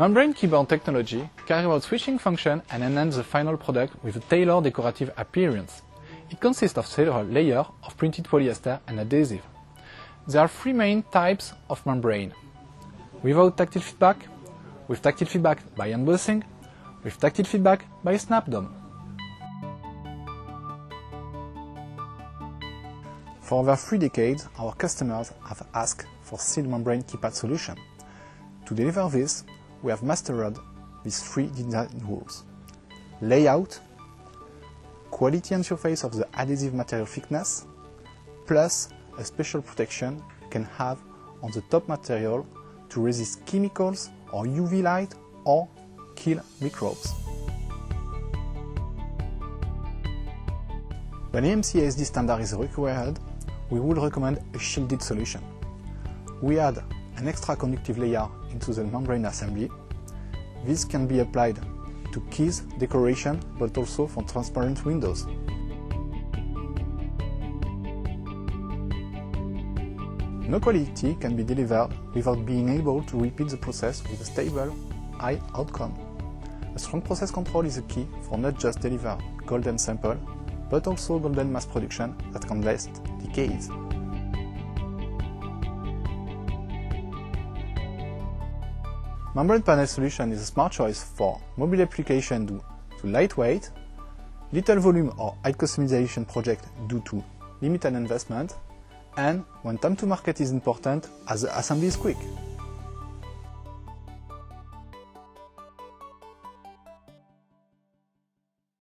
Membrane keyboard technology carries out switching function and enhance the final product with a tailored decorative appearance. It consists of several layers of printed polyester and adhesive. There are three main types of membrane. Without tactile feedback, with tactile feedback by embossing, with tactile feedback by snap dome. For over three decades, our customers have asked for sealed membrane keypad solution. To deliver this, we have mastered these three design rules. Layout, quality and surface of the adhesive material thickness, plus a special protection can have on the top material to resist chemicals or UV light or kill microbes. When EMC standard is required, we would recommend a shielded solution. We add an extra conductive layer into the membrane assembly. This can be applied to keys, decoration, but also for transparent windows. No quality can be delivered without being able to repeat the process with a stable, high outcome. A strong process control is a key for not just deliver golden sample, but also golden mass production that can last decades. Membrane panel solution is a smart choice for mobile application due to lightweight, little volume or high customization project due to limited investment, and when time to market is important as the assembly is quick.